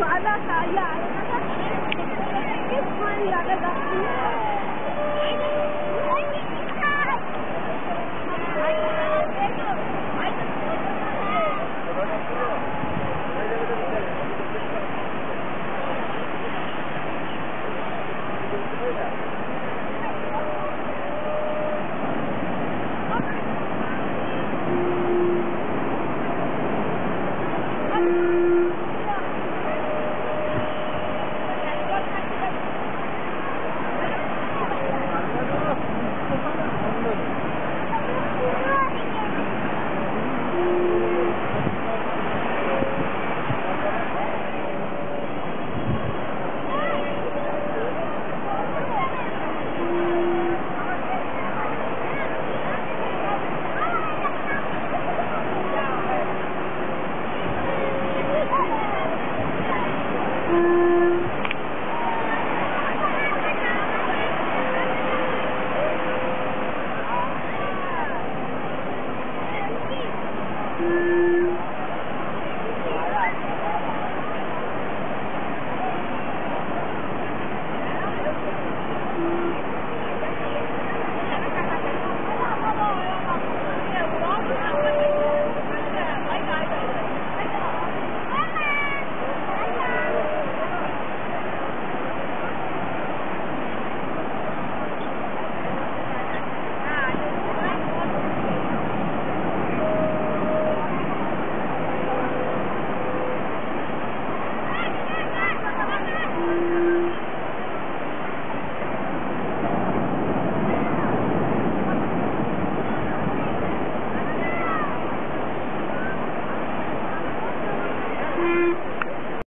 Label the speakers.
Speaker 1: Wala kaya. Kiss Thank you.